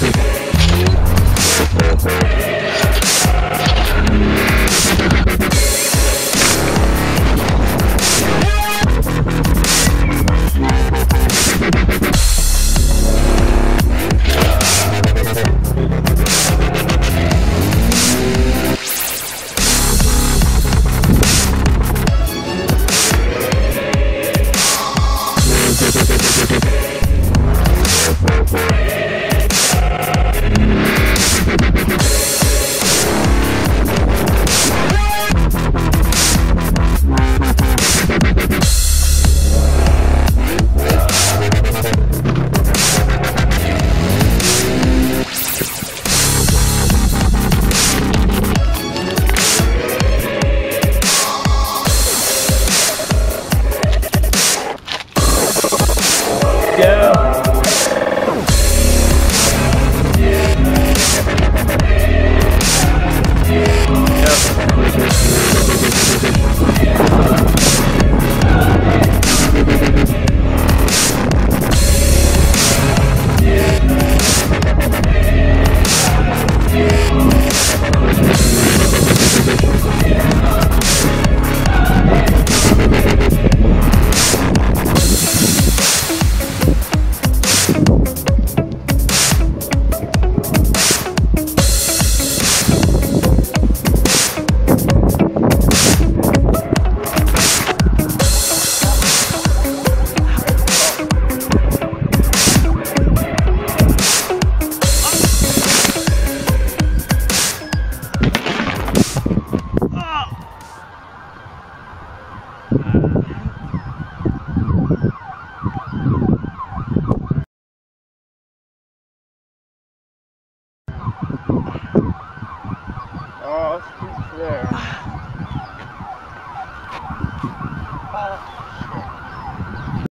Peace. Oh, it's there. Uh,